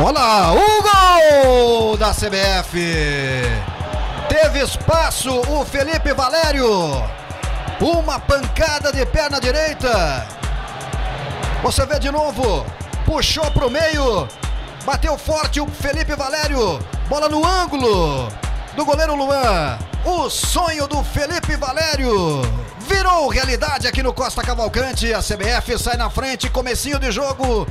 Olha lá, o gol da CBF. Teve espaço o Felipe Valério. Uma pancada de perna direita. Você vê de novo. Puxou pro meio. Bateu forte o Felipe Valério. Bola no ângulo do goleiro Luan. O sonho do Felipe Valério virou realidade aqui no Costa Cavalcante. A CBF sai na frente, comecinho de jogo.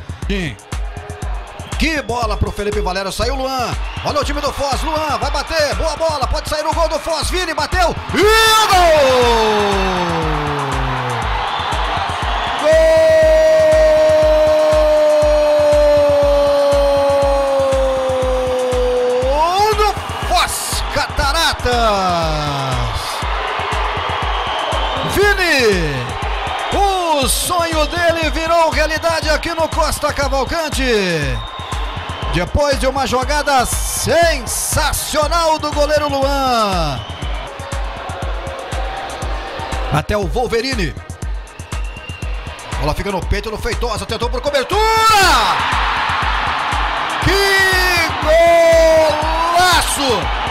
Que bola pro Felipe Valério, saiu Luan. Olha o time do Foz, Luan vai bater, boa bola, pode sair o gol do Foz. Vini bateu e o gol! Gol Cataratas! Vini! O sonho dele virou realidade aqui no Costa Cavalcante. Depois de uma jogada sensacional do goleiro Luan. Até o Wolverine. Bola fica no peito do Feitosa, tentou por cobertura. Que golaço!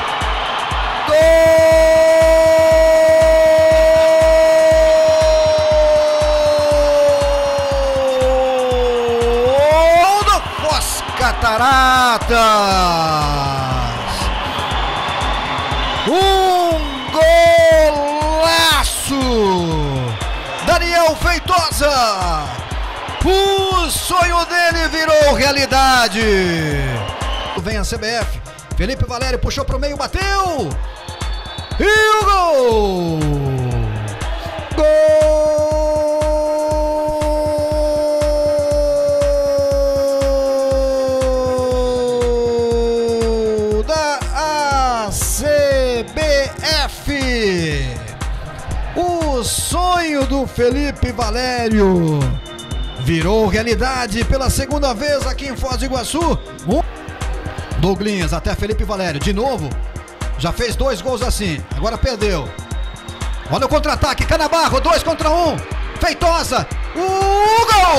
Cataratas! Um golaço! Daniel Feitosa! O sonho dele virou realidade! Vem a CBF. Felipe Valério puxou pro meio, bateu! E o gol! Gol do Felipe Valério virou realidade pela segunda vez aqui em Foz do Iguaçu. Um... Douglinhas até Felipe Valério, de novo. Já fez dois gols assim, agora perdeu. Olha o contra-ataque, Canabarro, dois contra um. Feitosa, o gol!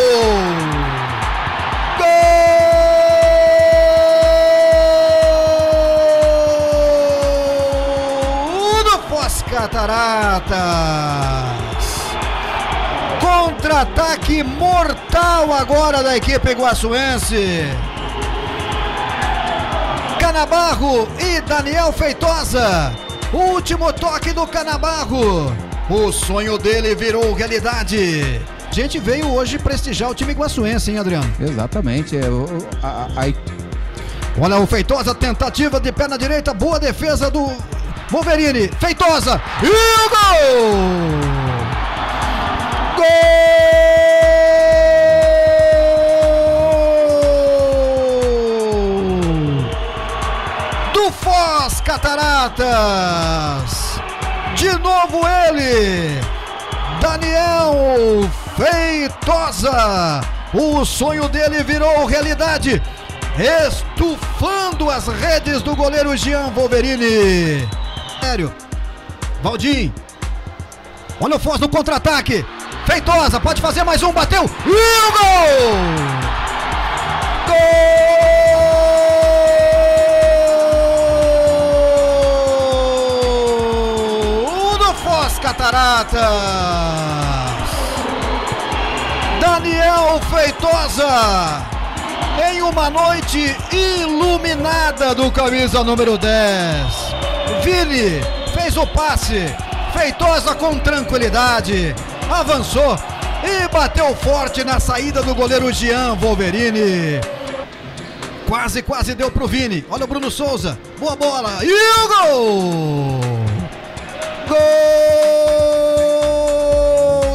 Gol do Foz Cataratas! Contra-ataque mortal agora da equipe guaçuense. Canabarro e Daniel Feitosa. Último toque do Canabarro. O sonho dele virou realidade. A gente veio hoje prestigiar o time guaçuense, hein, Adriano? Exatamente. É, o- a- a- Olha o Feitosa, tentativa de perna direita, boa defesa do Wolverine. Feitosa e o gol! Gol! Do Foz Cataratas! De novo ele! Daniel Feitosa! O sonho dele virou realidade, estufando as redes do goleiro Jean Wolverine. Sério, Valdir, olha o Foz no contra-ataque. Feitosa, pode fazer mais um, bateu e o gol! Gol do Foz Cataratas! Daniel Feitosa em uma noite iluminada do camisa número 10. Vini fez o passe, Feitosa com tranquilidade, avançou e bateu forte na saída do goleiro Jean Wolverine. Quase, quase deu pro Vini. Olha o Bruno Souza. Boa bola. E o gol! Gol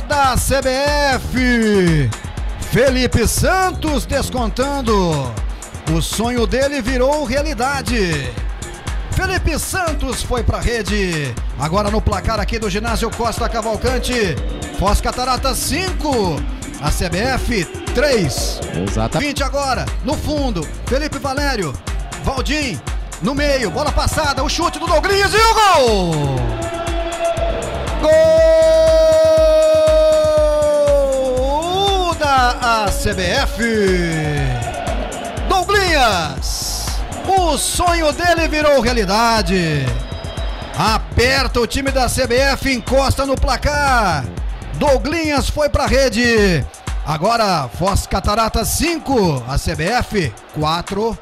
da CBF. Felipe Santos descontando. O sonho dele virou realidade. Felipe Santos foi pra rede. Agora no placar aqui do ginásio Costa Cavalcante. Foz Catarata 5. A CBF 3. exatamente. 20 agora, no fundo. Felipe Valério. Valdim. No meio. Bola passada. O chute do Douglas e o gol! Gol da ACBF. Douglinhas. O sonho dele virou realidade. Aperta o time da CBF, encosta no placar. Douglinhas foi pra rede. Agora, Foz Cataratas 5, a CBF 4.